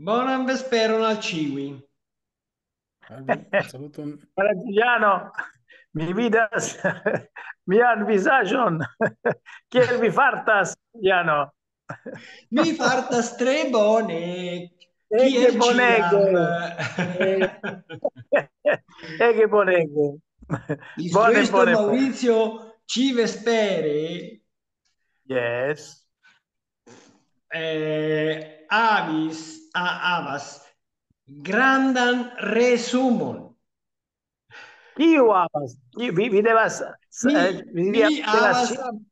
Bonam vesperon al ciui. Salve, saluton. Brasiliano, mi vidas mian vizaĝon. Kiel vi fartas, Jano? Mi fartas tre bone. Ege bonege. Ege bonege. Bone, Instruisto bone, bone. Maurizio ci vespere Yes. eh, avis a havas grandan resumon. Kiu havas? Vi, vi devas... Mi- eh, vi mi havas- ĉiam-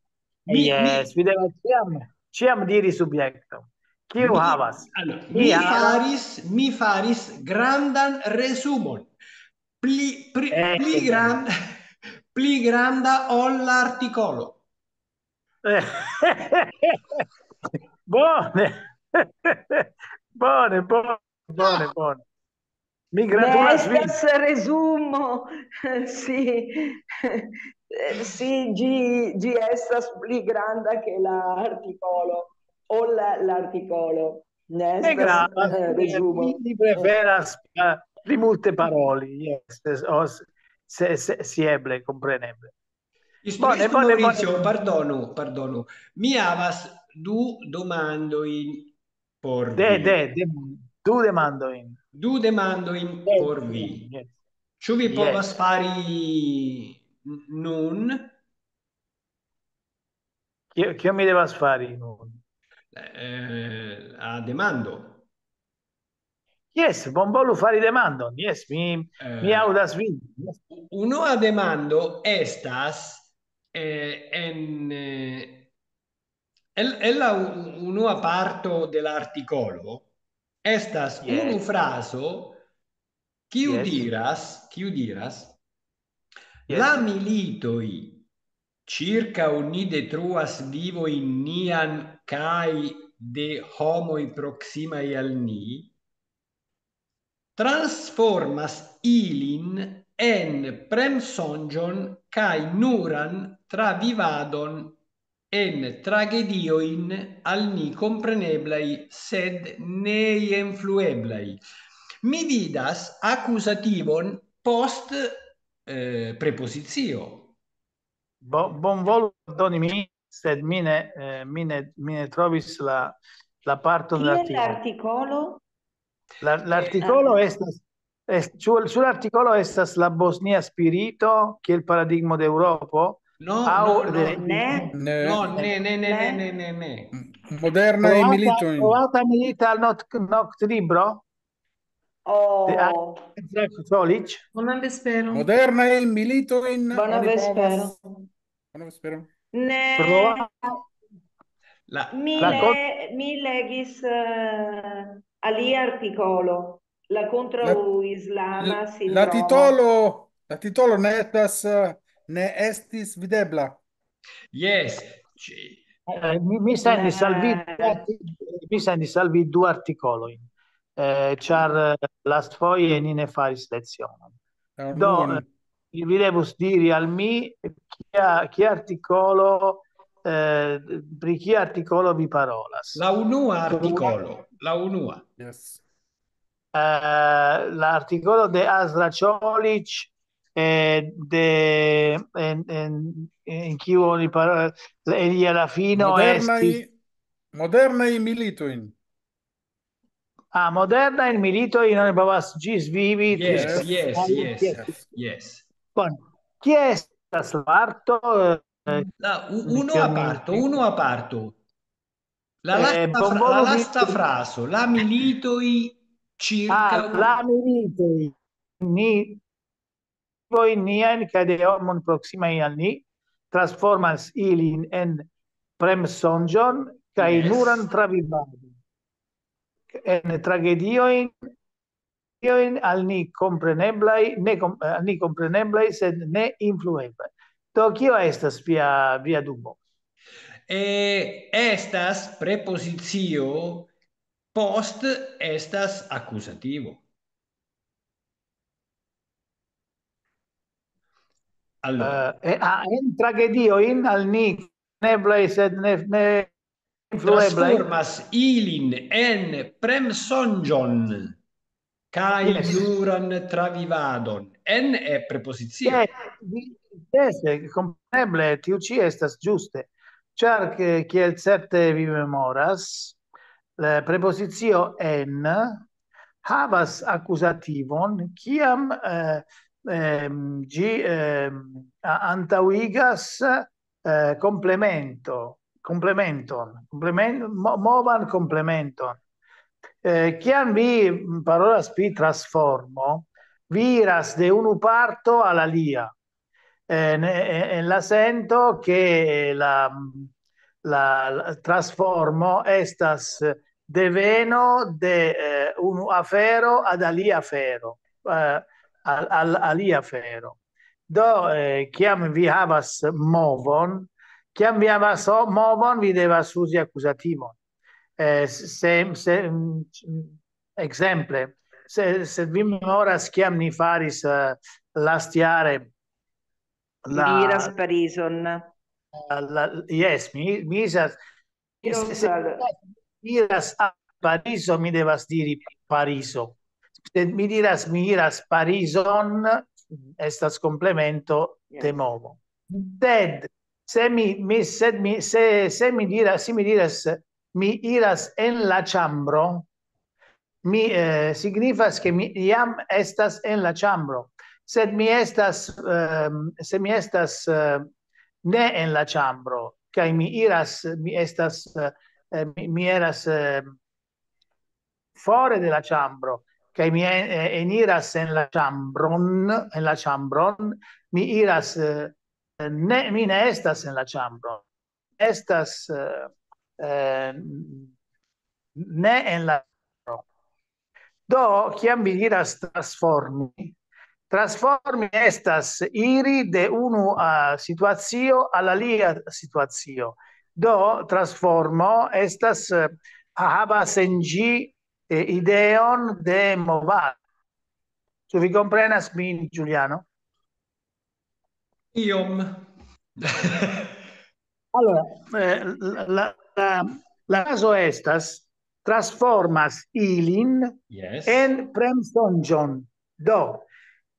mi- yes, vi devas ĉiam, ĉiam diri subjekto. Kiu Mi- havas? Allora, Mi mi faris mi faris grandan resumon. Pli, pli, Eh. pli, gran, pli granda ol l'articolo. Eh, Bone. Bone, bone, bone, bone. Mi gratulas Ne vi. estas resumo. Sì. Eh, Sì, gi, gi estas pli granda che l'articolo o la- l'articolo. Ne estas gravas, eh, resumo. mi, mi preferas eh, pli multe paroli, yes, es- o s- se, se, si eble, compreneble. Bone, Maurizio, pardonu, pardonu. Mi havas du domandojn por De, de, de, du demandojn. Du demandojn De, por vi. yes. Ĉu vi Yes. povas fari n- nun? Kio, kio mi devas fari nun? Eh, a demando. Yes, bonvolu fari demandon. Yes, mi, Eh, mi aŭdas vin. Yes. Unua demando estas eh, en, eh, el, el la u- unua parto de la articolo estas Yes. unu fraso kiu Yes. diras, kiu diras Yes. la militoi circa ni detruas vivojn nian kaj de homoj proksimaj al ni transformas ilin en premsonĝon kaj nuran travivadon en tragedioin al ni compreneblai sed neinflueblai. Mi vidas accusativon post eh, preposizio. Bo, bonvolu doni mi, sed mi ne, eh, mi ne, mi ne trovis la, la è dell'articolo. l'articolo? La- L'articolo Ah. estas, est, su- sull'articolo estas la Bosnia spirito, che è il paradigma d'Europa, No, no, no, Ne? Ne, no, ne, ne, ne, ne, ne, ne, ne. moderna e milito in trovata milita al not, not libro Oh, Andrzej Solic. Buon vespero. moderna e milito in buona vespero. Bona vespero. Ne, Prova- La, mi, La le- mi legis uh, alia articolo, la contra La- islama La sindromo. titolo la titolo ne estas ne estis videbla. yes. Eh, mi, mi sendis al vi, Eh. mi sendis al vi du articolojn, eh, ĉar eh, lastfoje ni ne faris lecionon. La Do, unuan. eh, vi devus diri al mi chia, chia articolo, eh, pri chia articolo vi parolas. La unua articolo, la unua. Yes. Eh, l'articolo de Asra Ciolic eh, de en, en, in kiu oni parola Elia Lafino Moderna esti e moderna e milito in. ah, moderna in milito in oni povas ĝis vivi Yes, yes, yes, Yes. yes. Bon, chi estas la parto? Eh, La, uno a parto, uno a parto. La Eh, lasta, fra- bonvolu la vi- lasta fraso, la militoi circa... ah, la milito ni voi nian ca de homon proxima al ni transformas ilin en prem sonjon ca yes. nuran travivadon en tragedioin in al ni compreneblai ne com, eh, al ni compreneblai sed ne influeblai. Do kio estas via via dubo? E estas preposizio post estas accusativo. Allora. Uh, e, ah, in Dio in al ni neble sed ne, ne transformas ilin en premsongion kai yes. duran travivadon en e preposizio yes, yes compreneble tiu ci estas giuste char che kiel certe vi memoras la preposizio en havas accusativon kiam eh, ehm, gi ehm, a- antaŭigas eh, complemento, complementon, complement, mo- movan complementon. Eh, kiam vi parolas pri transformo, vi iras de unu parto al alia. Eh, ne- en la sento che la, la, la transformo estas deveno de eh, unu afero ad alia afero, eh, al, al alia afero. Do, eh, kiam vi havas movon, kiam vi havas movon, vi devas uzi accusativon. Eh, se, se, mm, exemple, se, se vi memoras kiam ni faris eh, lastjare la, Miras Parison. la- yes, mi, mi isas, se, se Gonzalo. iras a Pariso, mi devas diri Pariso. Se mi diras mi iras Parison, estas complemento de Yes. movo. Sed, se mi, mi, sed mi, se, se mi diras, se mi diras mi iras en la chambro, mi eh, signifas che mi iam estas en la chambro. Sed mi estas, ehm, se mi estas eh, ne en la chambro, kaj mi iras, mi estas, eh, mi, mi eras eh, fore de la chambro, kaj mi eh, eniras en la chambron, en la chambron, mi iras, eh, ne, mi ne estas en la chambro, estas eh, eh, ne en la Do, kiam vi diras transformi, transformi estas iri de unu uh, situacio al alia situacio. Do, transformo estas uh, havas en ĝi eh, ideon de movado. Ĉu vi komprenas min, Giuliano? Iom. Allora, eh, la, la, la, caso estas transformas ilin yes. en premsonĝon. Do,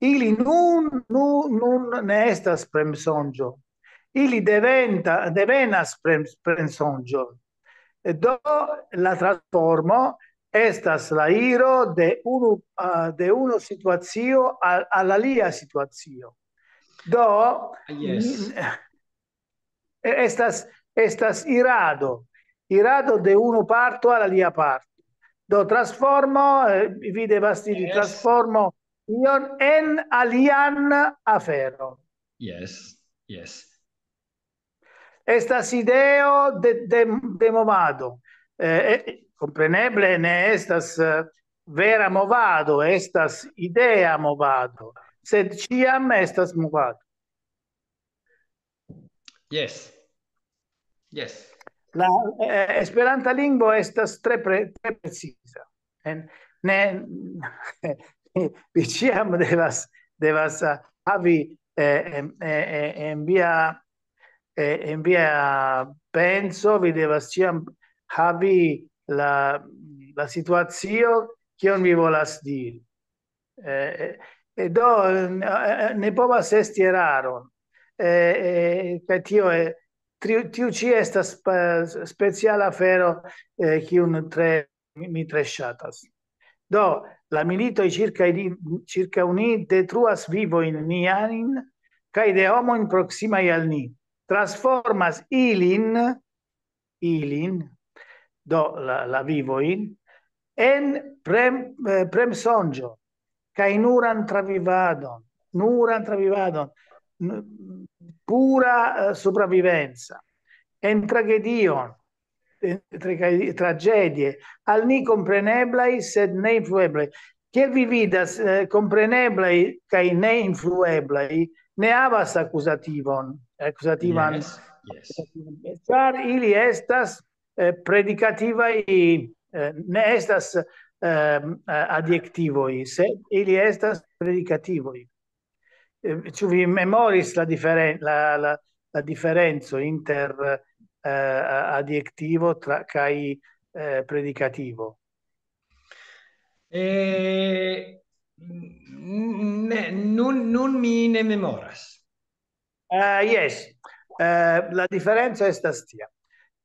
ili nun, nun, nun ne estas premsonĝo. Ili deventa, devenas prem. Do, la transformo estas la iro de unu, uh, de unu situacio al, al alia situacio. Do, Yes. estas, estas irado, irado de unu parto al alia parto. Do transformo, eh, vi devas diri, Yes. transformo ion en alian afero. Yes. Yes. Estas ideo de, de, de movado. Eh, eh, compreneble ne estas eh, vera movado, estas idea movado, sed ciam estas movado. Yes. Yes. La eh, Esperanta lingvo estas tre, pre, tre precisa. En, ne, vi ciam devas, devas uh, havi eh, en, eh, en via eh, en via penso vi devas ciam havi la, la situazio kion vi volas diri. Eh, e do eh, ne povas esti eraron. Eh, eh, tio è tiu, ci estas spe- speciala afero eh, kiun tre mi tre ŝatas. Do, la militoj circa, circa ni detruas vivojn niajn kaj de homojn proksimaj al ni. Transformas ilin, ilin, do la, la vivojn, en prem, eh, premsonĝo kaj nuran travivadon, nuran travivadon, pura eh, sopravvivenza, en tragedion, tragedie, al ni compreneblai sed ne influeblai. Kiel vi vidas eh, compreneblai kaj ne influeblai, ne havas accusativon, accusativan, Yes. Yes. ili estas eh, predicativaj, eh, ne estas eh, adjektivoj, sed ili estas predicativoj. Eh, Ĉu vi memoris la, differen la, la, la diferenco inter adjectivo tra, kai eh, predicativo. Eh, ne, non, non mi ne memoras. Uh, yes, uh, la differenza è sta stia.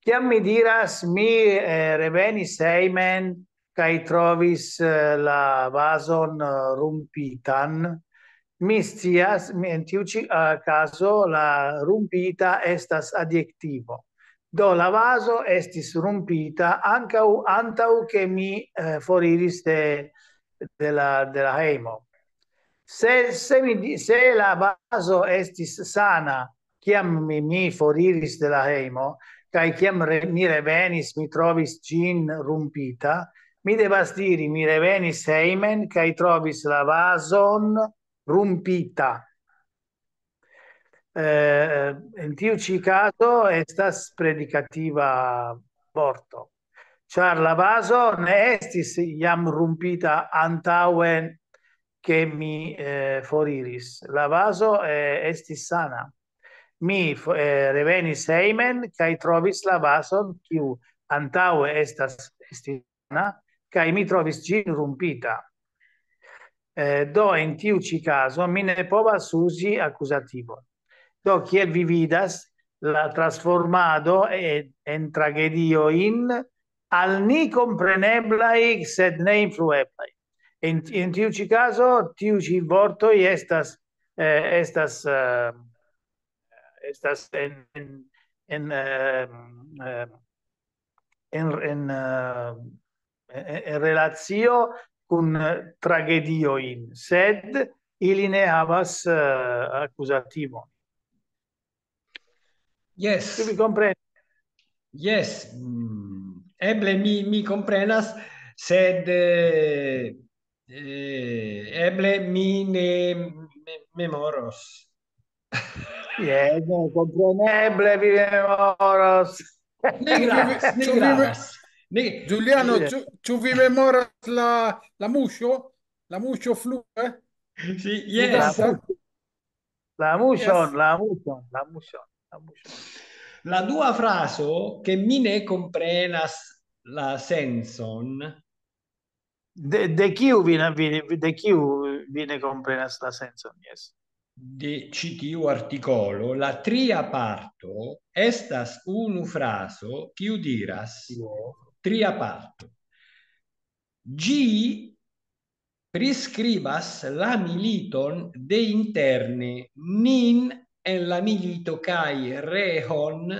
Ciam mi diras, mi eh, revenis heimen kai trovis eh, la vason eh, rumpitan, mi stias mi, in tiu ci uh, eh, caso, la rumpita estas adjectivo. Do, la vaso estis rumpita ancau, antau che mi eh, foriris de, de, la, de la heimo. Se, se, mi, se la vaso estis sana, ciam mi, mi foriris de la heimo, kai chiam re, mi trovis gin rumpita, mi devas diri, mi revenis heimen, kai trovis la vason rumpita eh, in tiu ci caso estas predicativa vorto. Char la vaso ne estis iam rumpita antauen che mi eh, foriris. La vaso eh, estis sana. mi eh, revenis heimen kai trovis la vason kiu antaue estas estina kai mi trovis gin rumpita. Eh, do in tiu ci caso mi ne povas usi accusativo. Do kiel vi vidas la transformado e, en tragedio in al ni compreneblai sed ne influeblai. In, in tiu ci caso tiu ci vorto estas eh, estas eh, estas en en en en en en relazio cun tragedio in sed ili ne havas eh, uh, accusativo yes. Tu mi comprendi yes. Mm. eble mi mi comprenas sed eh, eh, eble mi ne me, memoros. Yes, compreneble vi memoros. Ne gravas, ne gravas. Ne... Giuliano, tu vi memoras la, la muscio? La muscio flue? Sì, yes. La, la mushon, yes. la mushon, la mushon. La dua fraso che mi ne comprenas la senson de, de kiu vine, vine, de kiu vine comprenas la senson, yes. De citiu articolo, la tria parto estas unu fraso kiu diras tria parto. Gi prescribas la militon de interne nin en la milito kai rehon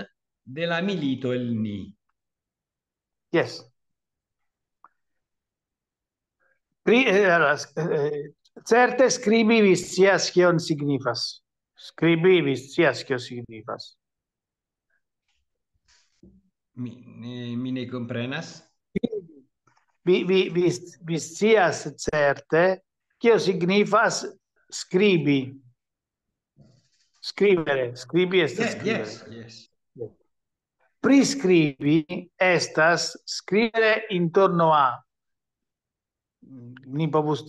de la milito el ni. Yes. Pri, eh, allora, eh, Certe scribi vi scias kion signifas. Scribi vi kion signifas. Mi, ne, mi ne comprenas? Vi, vi, vi, vi scias certe kio signifas scribi. Scrivere, scribi estas yeah, scrivere. Yes, yes. Prescribi estas scrivere intorno a. Ni povus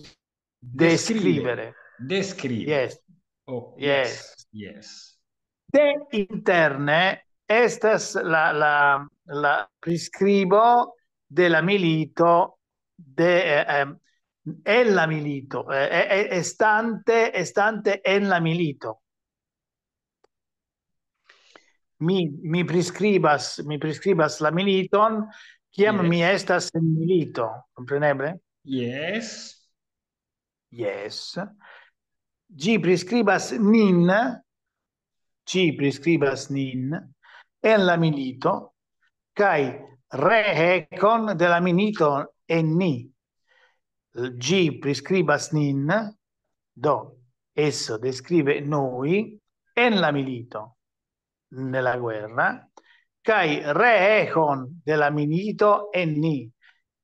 Descrivere. Descrivere. Yes. Oh, yes. Yes. De interne estas la la la prescribo della milito de eh, eh en la milito eh, eh, eh, estante estante en la milito mi mi prescribas mi prescribas la militon kiam yes. mi estas en milito compreneble yes yes. Gi prescribas nin ci prescribas nin en la milito kai re con de la milito en ni. Gi prescribas nin do esso descrive noi en la milito nella guerra, kai re echon della Minito e Ni.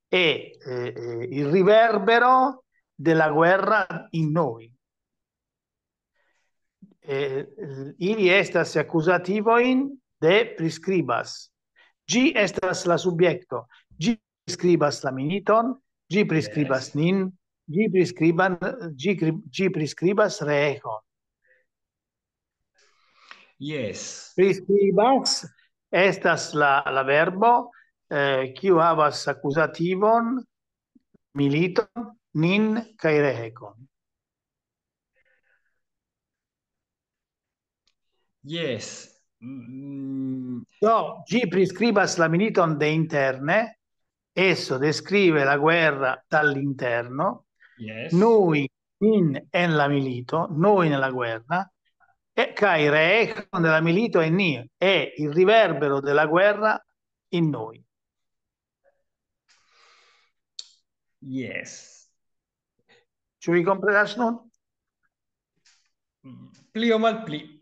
E eh, il riverbero della guerra in noi. Eh, ili estas accusativoin de prescribas. Gi estas la subjecto. Gi prescribas la militon, gi prescribas yes. nin, gi prescriban, gi, gi prescribas reejon. Yes. Prescribas estas la, la verbo, eh, kiu havas accusativon, militon, nin kaj rehekon. Yes. Mm, Do, ĝi priskribas la militon de interne, esso descrive la guerra dall'interno, yes. noi in en la milito, noi nella guerra, e kai re della milito è ni, è il riverbero della guerra in noi. Yes. Ci vi compredas nun? Pli o mal pli.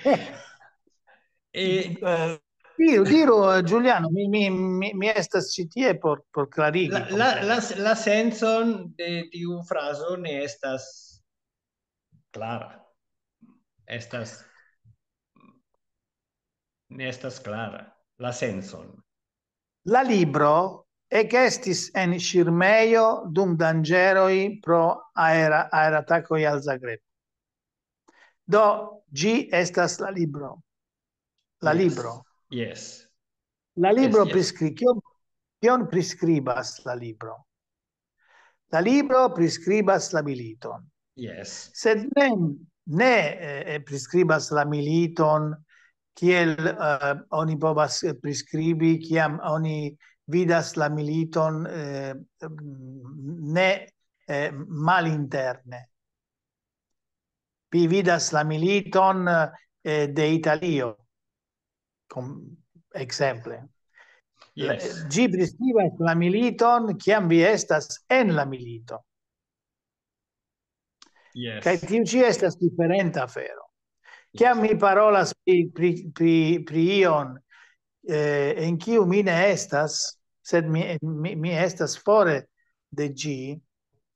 E, eh, Diru, diru Giuliano, mi, mi, mi, mi estas ĉi tie por, por klarigi. La, la, la, la sencon de tiu frazo ne estas clara. Estas ne estas clara la senson. La libro ec estis en Shirmeio dum dangeroi pro aera, aeratacoi al Zagreb. Do, gi estas la libro. La yes. libro. Yes. La libro yes, prescri... Yes. Kion, kion prescribas la libro? La libro prescribas la militon. Yes. Sed ne, ne eh, eh prescribas la militon kiel eh, oni povas eh, prescribi, kiam oni vidas la militon eh, ne eh, malinterne. Vi vidas la militon eh, de Italio, com exemple. Yes. Gi priscribas la militon, kiam vi estas en la milito. Yes. Kai tiu ci estas differenta afero. Yes. Kiam mi parolas pri, pri, pri, pri ion, eh, en kiu mi ne estas, sed mi, mi, mi estas fore de gi,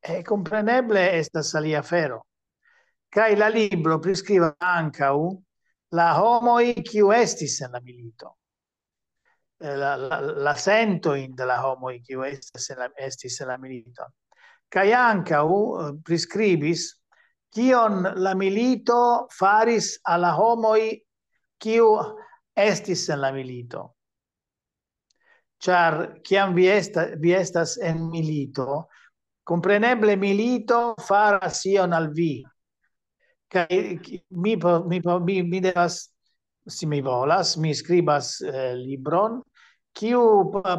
e compreneble estas alia fero. Cai la libro prescriva ancau la homoi kiu estis en la milito. Eh, la, la, la sento in de la homoi kiu estis en la, estis en la milito. Cai ancau eh, prescribis kion la milito faris alla homoi kiu estis en la milito. Char, ciam vi, esta, vi estas en milito, compreneble milito faras ion al vi. Kai mi, mi, mi, mi devas, si mi volas, mi scribas eh, libron, kiu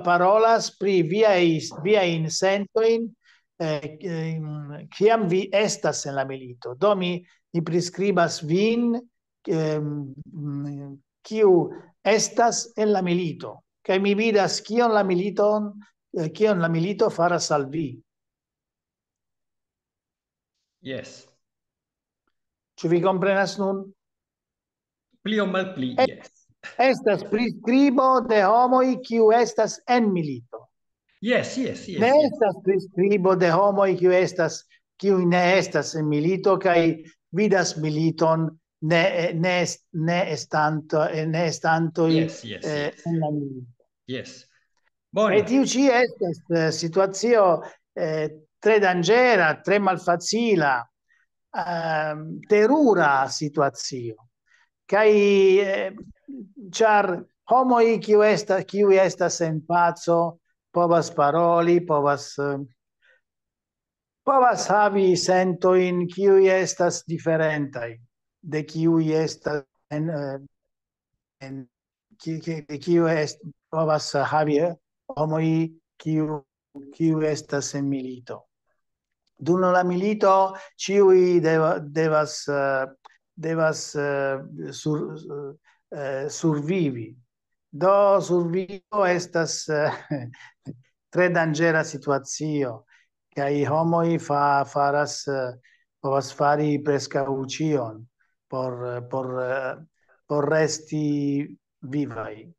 parolas pri viai, viai sentoin, eh, eh, ciam vi estas en la milito. Do mi, mi prescribas vin, eh, kiu estas en la milito, kaj mi vidas kion la militon, eh, kion la milito faras al vi. Yes. Ĉu vi komprenas nun? Pli o malpli, yes. Estas priskribo de homoj kiu estas en milito. Yes, yes, yes. Ne yes. estas priskribo de homoj kiu estas kiu ne estas en milito kaj vidas militon ne ne ne estanto ne estantoj Yes, yes, eh, yes. en la milito. Yes. E Bone. tiu ci estas eh, situacio eh, tre danĝera, tre malfacila, ehm, terura situacio. Kaj eh, ĉar homoj kiu estas kiu estas en paco povas paroli, povas eh, povas havi sentojn kiuj estas diferentaj de kiui estas en eh, en ki ki de kiu est povas eh, havi eh, homoj kiu kiu estas en milito. Dum la milito ciui deva, devas devas sur survivi. Do survivo estas tre danĝera situacio kaj homoj fa faras povas fari preskaŭ ĉion por, por, por resti vivai.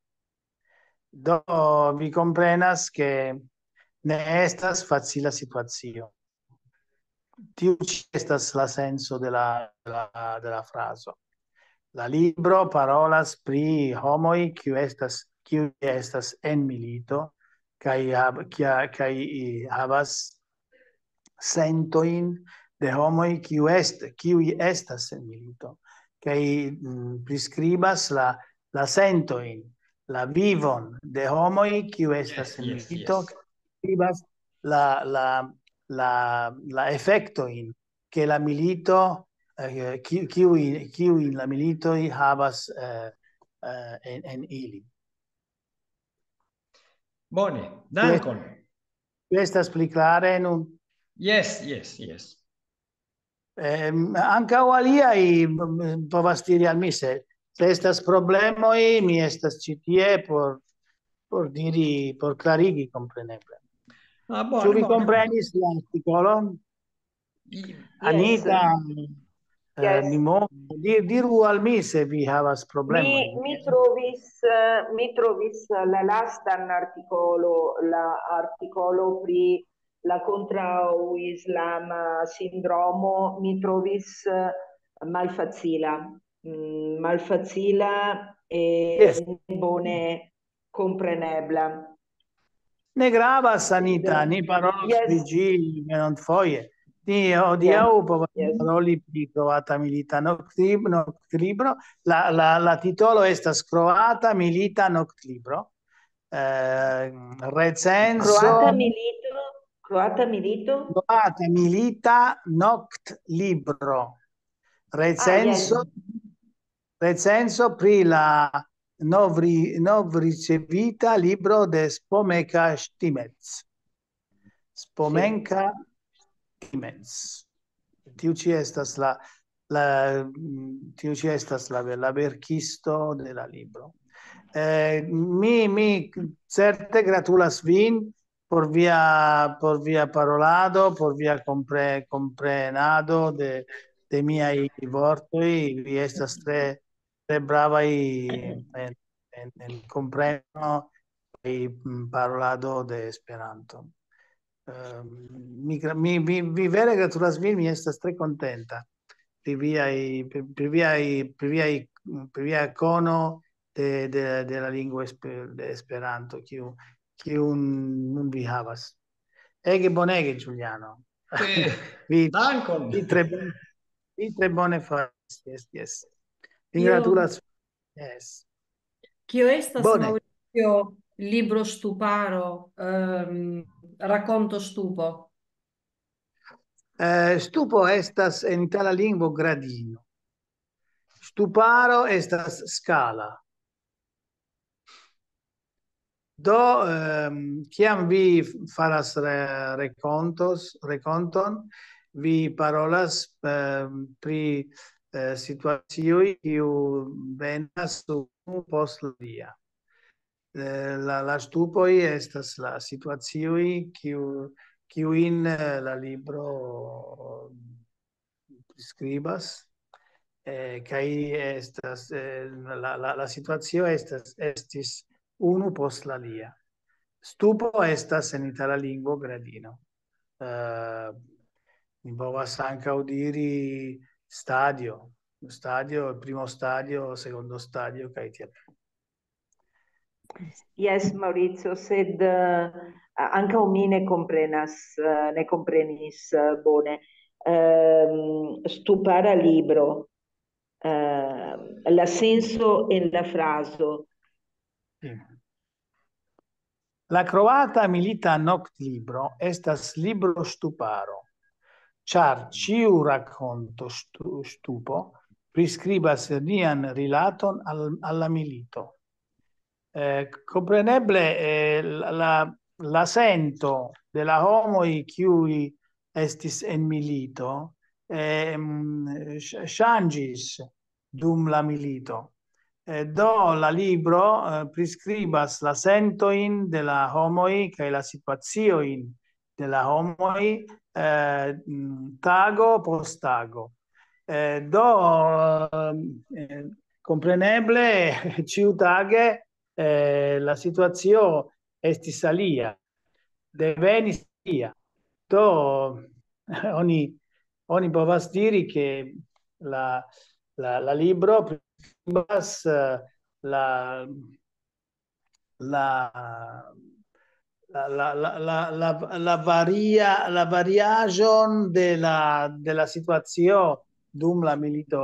Do vi comprenas che ne estas facila situazio. Tiu ci estas la senso della, della, della fraso. La libro parolas pri homoi kiu estas kiu estas en milito kai kai havas sentoin de homoi kiu est kiu estas en milito che mm, prescribas la la sentoin, la vivon de homoi kiu estas yes, sentito yes, yes. la la la la effectoin che la milito eh, kiu kiu la milito havas eh, eh, en en ili Bone, dankon. Estas pli klare nun? Yes, yes, yes. Eh, ankaŭ aliaj mm, povas diri al mi se se estas problemoj, mi estas ĉi tie por por diri, por klarigi kompreneble. Ah, Ĉu bone, vi bone. komprenis la artikolon? I- Anita, eh, Yes. mi mo- di- diru al mi se vi havas Mi, problemoj. mi trovis, eh, mi trovis la lastan articolo, la articolo pri la kontraŭ islama sindromo, mi trovis eh, malfacila. Mm, malfacila e Yes. bone comprenebla. Ne gravas, Anita, ni parolos Yes. pri ĝi venontfoje. Ni povas Yes. paroli pri Croata Milita Noctlib- Noctlibro. La, la, la titolo estas Croata Milita Noctlibro. Eh, recenso Croata milito, croata milito, Croata Milita Noctlibro. Recenso, Ah, recenso pri la novri, novricevita libro de Spomenka Stimec. Spomenka Stimec. Tiu ci estas la la tiu ci estas la la verkisto de la libro. Eh, mi mi certe gratulas vin por via por via parolado, por via compre, comprenado de de miaj vortoj, vi estas tre tre bravaj en, en, en compreno kaj parolado de Esperanto. Uh, mi, mi, mi, mi vere gratulas vin, mi estas tre contenta pri viaj pri viaj pri viaj pri via kono de, de, de lingua esper, de Esperanto kiu kiu nun vi havas. Ege bonege, Giuliano. Eh, vi, dankon. vi tre vi tre bone faris. Yes, yes. Vi Io- gratulas. Yes. Kio estas Bone. Maurizio libro stuparo, ehm, racconto stupo? Eh, stupo estas en itala lingvo gradino. Stuparo estas scala. Do ehm, kiam vi faras re, recontos, reconton, vi parolas ehm, pri eh, situazioi kiu venas unu post la dia. Eh, la, la stupoi estas la situazioi kiu, kiu in eh, la libro mm, priscribas, eh, kai estas eh, la, la, la situazio estas estis unu post la alia. Stupo estas en itala lingvo gradino. Eh, mi povas ankaŭ diri stadio, stadio, primo stadio, secondo stadio kaj tiel. Yes, Maurizio, sed uh, anche mi ne comprenas, uh, ne comprenis uh, bone. Um, stupara libro, uh, la senso en la fraso. Sì. La croata milita noctlibro estas libro stuparo, char ciu racconto stu, stupo priscribas nian rilaton al, alla milito. Eh, compreneble eh, la, la sento de la homoi kiui estis en milito eh, changis dum la milito. Eh, do la libro eh, priscribas la sentoin de la homoi kaj la situazioin de la homoi eh, tago post tago. Eh, do eh, compreneble ciutage eh, la situazio estis alia, devenis alia. Do oni, oni povas diri che la, la, la libro priscribas eh, la, la la, la, la, la, varia la variagion de la de la situacio dum la milito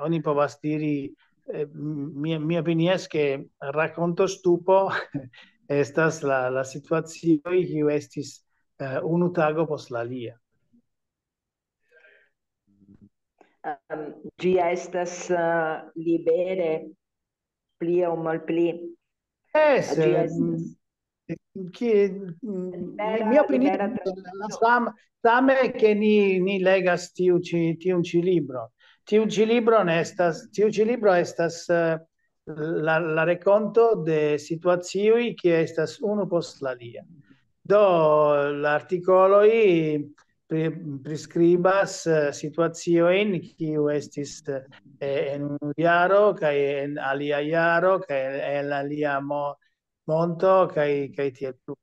oni povas diri eh, mi, mi opinión es que racconto stupo estas la, la situación que estis uh, unu tago post la lia. Um, ĝi estas uh, libere pli aŭ malpli. Estas che libera, mia opinione libera la traduzione. sam, same che ni, ni legas tiu ci, tiu ci libro. Tiu ci libro estas, tiu ci libro estas la, la reconto de situazioni che estas unu post la lia. Do l'articoloi pre prescribas uh, eh, situazioin kiu estis uh, en unu jaro kaj en alia jaro kaj en alia mo, monto kaj kaj tiel plu.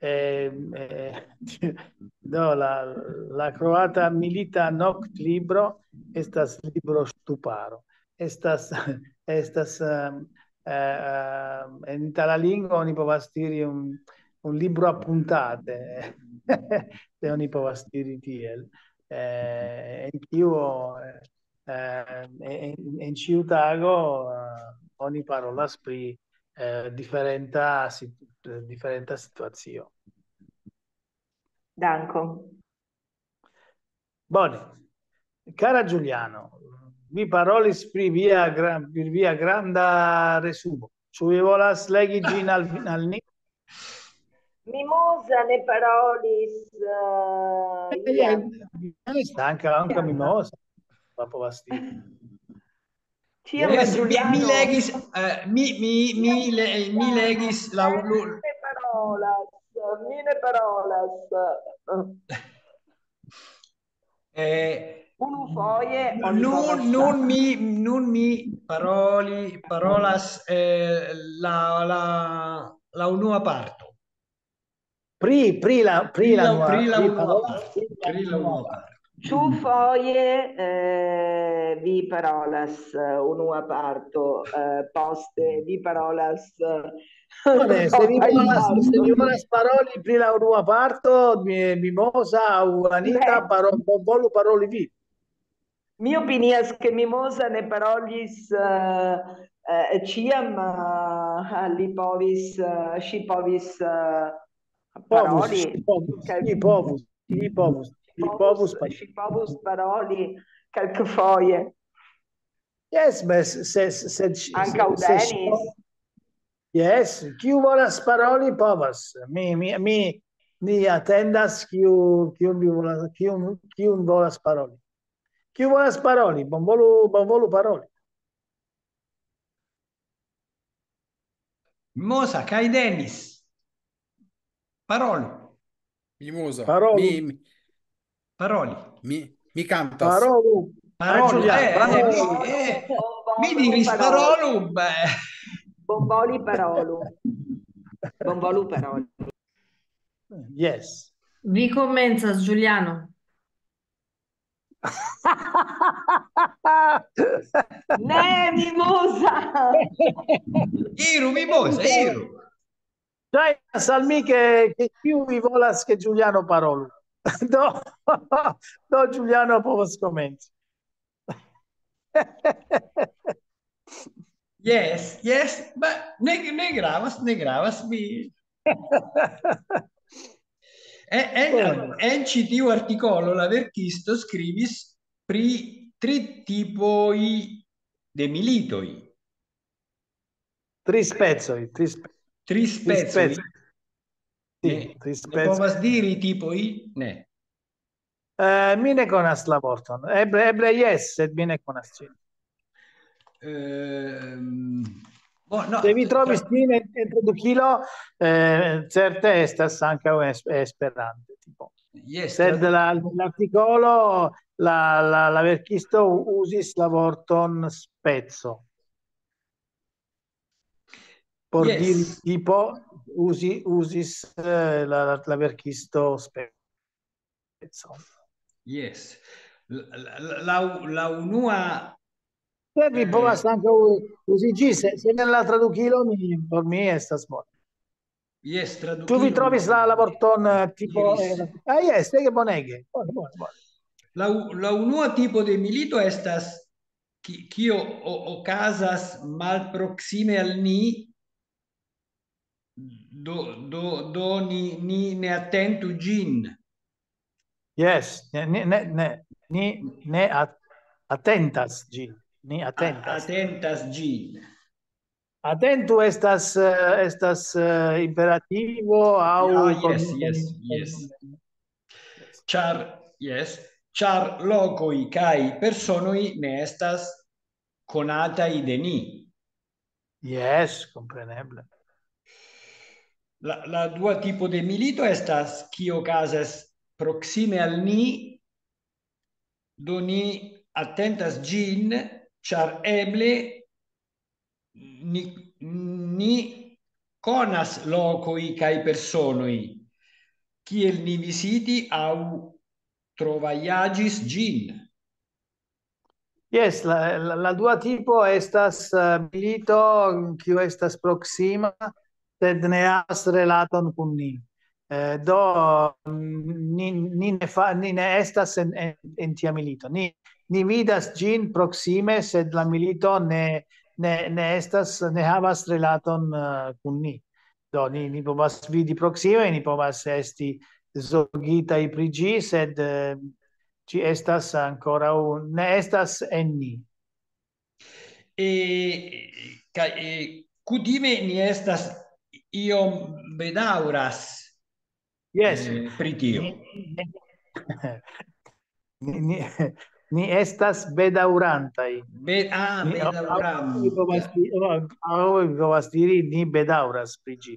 Eh, eh, do la la croata milita noct libro estas libro stuparo estas estas um, uh, uh, in itala lingua oni povas diri un, un libro appuntate puntate se oni povas diri tiel. Eh, kiu eh, en, en ciu tago eh, oni parolas pri eh, differenta, sit- differenta situacio. Danko. Bone. Cara Giuliano, vi parolis pri via, pri via granda resumo. Vi volas legi ĝin al, al? Mimosa ne parolis uh. Questa anche, anche mimosa. Diri. Ciam Yes, mi, mi legis, eh, mi, mi, mi, le- mi legis la, lu- Ne parolas, mine parolas. eh, Unu povas nun, nun mi, nun mi paroli, parolas eh, la, la, la unua parto. Pri, pri la, pri la, nuova- pri la pri. Ĉu foje eh, vi parolas uh, unua parto, eh, poste vi parolas uh, Bone, se vi novaj volas, se vi parto? volas paroli pri la unua parto, mi- mimosa aŭ Anita, paro, volu paroli vi. Mi opinias che Mimosa ne parolis uh, uh, ciam uh, li povis, uh, si povis uh, paroli. povus, povus, povus, povus, povus paroli calquefoje. Yes, ma se, se, se, Anche se- Denis. Yes, kiu volas paroli povas. Mi, mi, mi, mi atendas kiu, kiu, mi volas, kiu, kiu volas paroli. Kiu volas paroli? Bonvolu, bonvolu paroli. Mosa, kai Denis. Paroli, Mimosa. Parolu. Mi, mi, paroli. mi, mi cantas. Parolu. Paroli, Giuliano, eh, eh, parolu. mi, eh, Bonvolu mi diris paroli. parolum, beh. Bonvoli parolu. Bonvolu paroli. Yes. Vi commensas, Giuliano. Ne, Mimosa! Iru, mimosa, iru. Dai, salmi che, che kiu vi volas che Giuliano parolu. Do, do Giuliano povas komenci. Yes, yes, beh, ne, ne gravas, ne gravas, mi... En, en, Bone. en ĉi tiu artikolo la verkisto skribis pri tri tipoj de militoj, Tri spezoj, tri, spe, tri tri specoj. spezoj. Sì, Ne, povas diri tipoj? Ne. Eh, mi ne konas la vorton. Eble, eble yes, sed mi ne konas ĝin. Ehm, bo, no, Se vi trovis tra- ĝin en, en tradukilo, eh, certe estas ankaŭ es, Esperante. Tipo. yes, Sed tra- la, l'articolo, la, la, la verkisto uzis la vorton spezzo. Por Yes. diri tipo, usi, usis eh, la, la, la verkisto spezzo. yes. La, la, la, unua Se vi Eh. povas ankaŭ uzi ĝi, se, se ne la tradukilo, mi, por mi estas bone. yes, Tu tradukilo. vi trovis la, la vorton eh, tipo... Iris. Eh, ah, yes, ege bonege. Bone, bone, bone. La, la unua tipo de milito estas kio okazas malproksime al ni, do do do ni ni ne attentu gin. Yes ne ne ne ni ne attentas gin ni attentas. attentas gin. Attentu estas uh, estas uh, imperativo au ah, yes, yes yes yes. Char yes char locoi kai personoi ne estas conata de ni. Yes compreneble. La, la dua tipo de milito estas kio casas proxime al ni do ni attentas gin char eble ni, ni conas locoi cae personoi kiel ni visiti au trovaiagis gin. Yes, la, la, la dua tipo estas uh, milito kiu estas proxima sed ne has relaton kun ni. Eh, do ni, ni, ne fa, ni ne estas en, en, en tia milito. Ni, ni vidas gin proxime, sed la milito ne, ne, ne estas, ne havas relaton eh, uh, kun ni. Do, ni, ni povas vidi proxime, ni povas esti zorgitai pri prigi, sed uh, ci estas ancora un, ne estas en ni. E, ca, e, cudime ni estas iom bedauras yes. eh, pri tio. Ni, ni, ni estas bedaurantai. Be, ah, bedaurantai. Aoi povas diri, ni bedauras pri gi.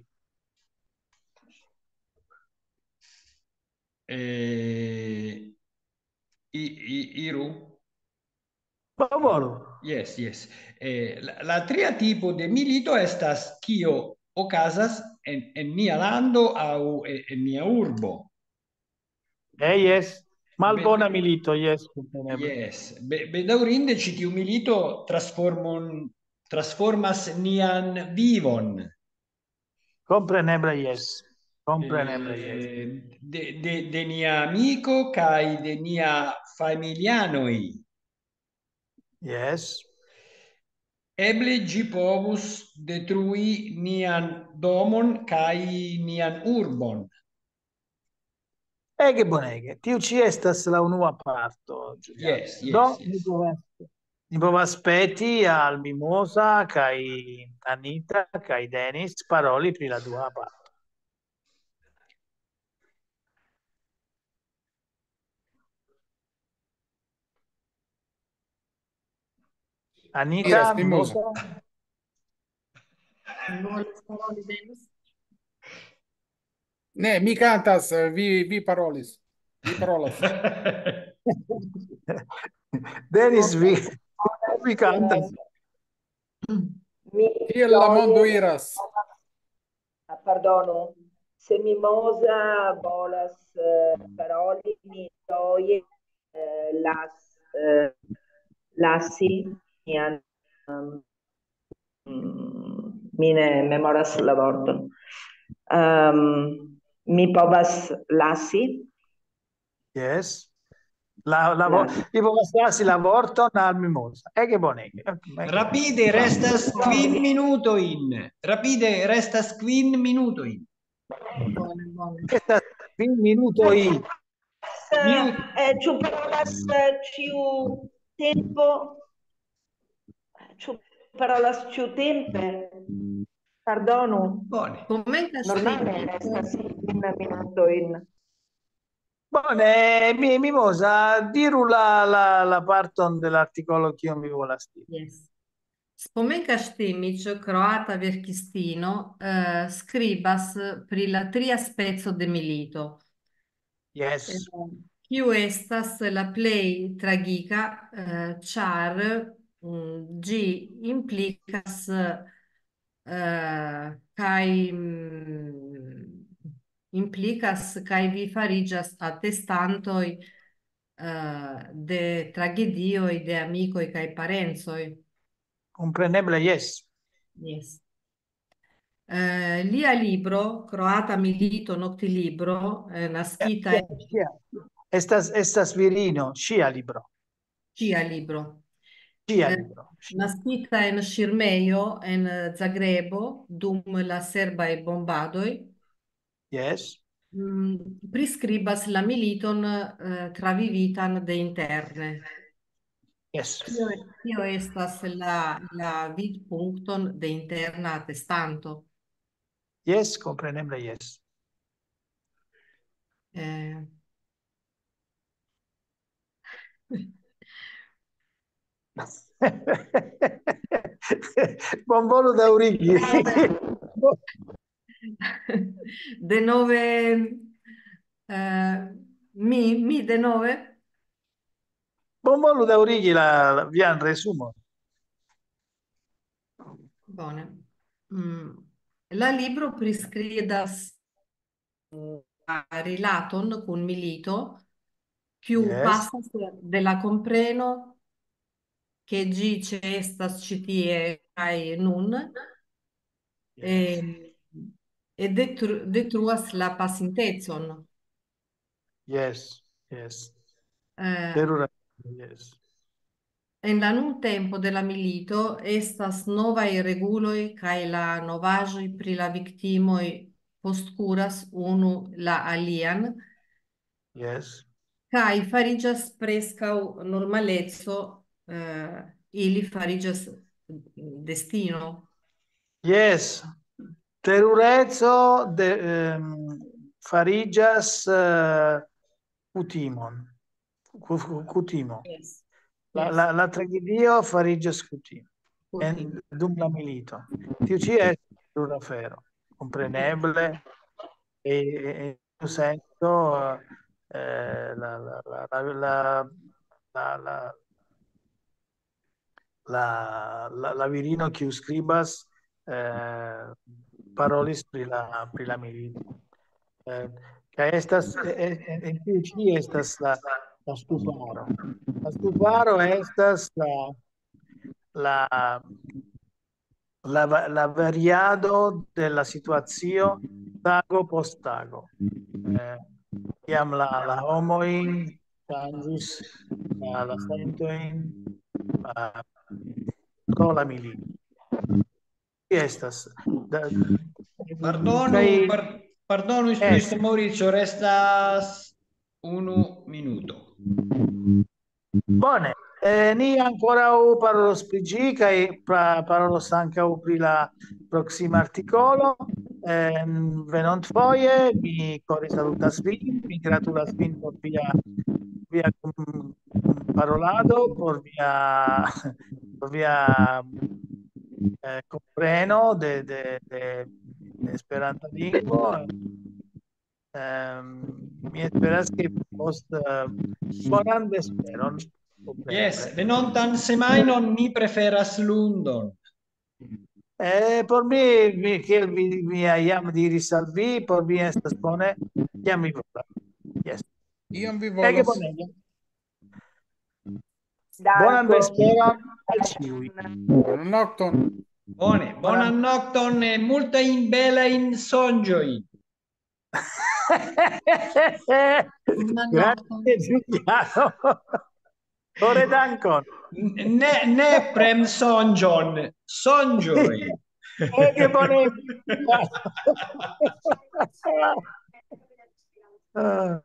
Eh, i, i, iru? Favoro. Yes, yes. Eh, la, la tria tipo de milito estas kio ocasas en, en nia lando au en, en nia urbo. Eh, yes. Malbona Be... milito, yes. Yes. Be, bedaurinde citiu milito transformon, transformas nian vivon. Compreneble, yes. Compreneble, yes. Eh, de, de, de nia amico cae de nia familianoi. Yes. Eble ĝi povus detrui nian domon kaj nian urbon. Ege bonege. Tiu ci estas la unua parto. Giuliano. Yes, yes, Do, yes. ni povas, ni povas peti al Mimosa kai Anita kai Denis paroli pri la dua parto. Anita, Denis? Ne, mi cantas, vi, vi parolis. Vi parolas. Denis, vi, vi cantas. Mi Kiel la mondo iras? Ah, pardonu, se mimosa volas eh, paroli, mi gioie eh, las, eh, lassi mian um, mi ne memoras la vorton um, mi povas lasi yes La, la, vo vi povas lasi la vorton al mimosa. Ege bonege. Rapide, restas quin minuto in. Rapide, restas quin minuto in. Restas quin minuto in. Eh, eh ci parolas ciu eh, tempo Ĉu parolas ĉiutempe? Pardonu, Bone. Commenta normale kvin minutojn. Bone, mi, Mimosa, diru la, la, la parton dell'articolo che io mi volas diri. Yes. Spomenka Štimić, croata verkistino, eh, skribas pri la tria speco de milito. Yes. Kiu estas la plej tragika, eh, ĉar mm, ĝi implikas eh, kaj mm, implikas kaj vi fariĝas atestantoj eh, de tragedioj de amikoj kaj parencoj. Compreneble, yes. Yes. Eh, lia libro, Croata Milito Noctilibro, eh, naskita Yes, yeah. Estas, estas virino, ŝia libro. ŝia libro. Nascita eh, en Shirmejo, en eh, Zagrebo, dum la Serba e Bombadoi. Yes. Mm, Prescribas la militon uh, travivitan de interne. Yes. Tio, io estas la, la vidpunkton de interna atestanto. Yes, compreneble, yes. Eh. Buon volo da Urighi. de nove, eh, mi, mi de nove? Buon volo da Urighi la, la vi han resumo. Bone. Mm. La libro priscridas la rilaton kun milito, kiu Yes. pasas de la compreno che ĝi ĉeestas ĉi tie kaj nun e, e detru- detruas la pasintecon. Yes, yes. Eh, Terura, yes. En la nun tempo de la milito estas novaj reguloj kaj la novaĵoj pri la viktimoj postkuras unu la alian Yes. kaj fariĝas preskaŭ normaleco eh, uh, Ili fariĝas destino. Yes, Terurezzo de, ehm, um, fariĝas uh, eh, kutimon. Kutimo. Yes. La, la, la tragedio fariĝas kutimo. En, dum la milito. Tiu ĉi estas plura afero, kompreneble, e, e, e senso eh, la, la, la, la, la, la, la la, la, la virino che scribas eh, parolis pri la, pri la milito. Eh, que estas, eh, en estas la, la stuparo. La stuparo estas la, la, la, la variado de la situacio tago post tago. Eh, iam la, la changus la, la sentoin uh, milito. Qui estas. Da, Pardonu, kai- par, pardonu, Eh. Mr. Maurizio, restas unu minuto. Bone, eh, ni ancora parolos pri ĝi kaj parolos ankaŭ pri la proksima artikolo. Eh, venontfoje mi kore salutas vin, mi gratulas vin por via via mm, parolado, por via via eh, compreno de, de, de, de Esperanta lingvo. Ehm, mi esperas che post uh, bonan vesperon. Yes, venontan semajnon mi preferas lundon. Eh, por mi, mi kiel vi, mi jam diris al vi, por vi estas bone, jam mi volas. Yes. Iam vi Ege volas. bonege. Buonasera a tutti. Buonanotte. Buone, buonanotte e molta in bella in songioi. Grazie Giuliano. Ore Dancon. Ne, ne prem songion, songioi. E eh, che buone. Ah.